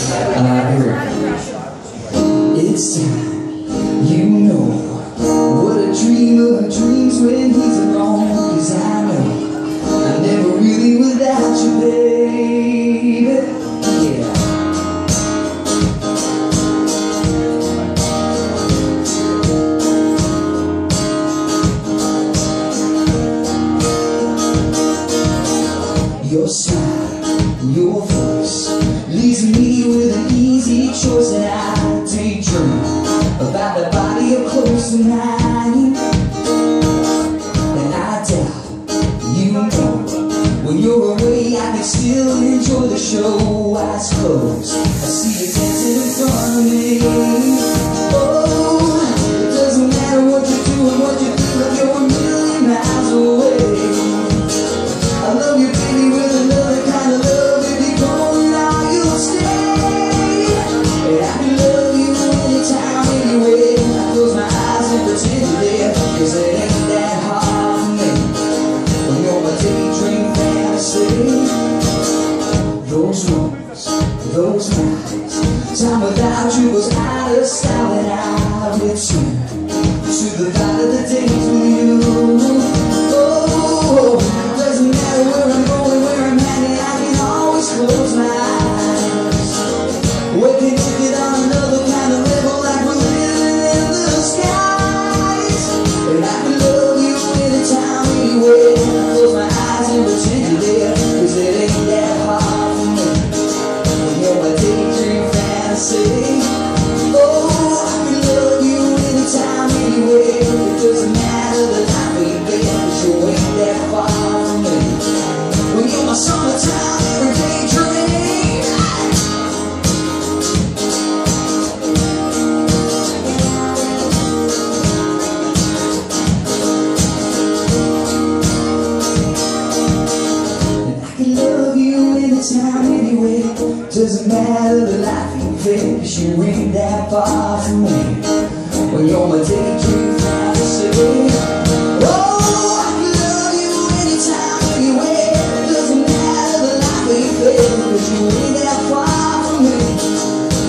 I heard it's time. You know what a dreamer dreams when he's alone. Cause I know I'm never really without you, baby. Yeah. Your smile, your about the body of close to mine. And I doubt you know when you're away, I can still enjoy the show. Eyes closed, I see you dancing in front of me. Oh, it doesn't matter what you do and what you do Those moments, those nights. Time without you was out of style, and I return to the anywhere. Doesn't matter the life you live, you ain't that far from me. When you're my daydream fantasy. Oh, I love you anytime, anywhere. Doesn't matter the life we that far from me.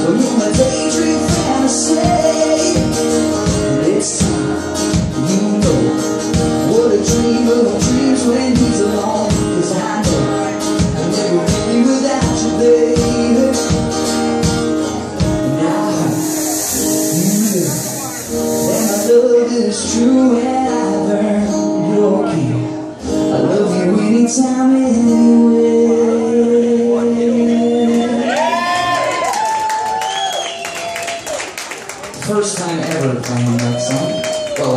When you're my daydream fantasy. It's time, you know what a dreamer dreams true and earned your. I love you anytime, anywhere. First time ever playing that song.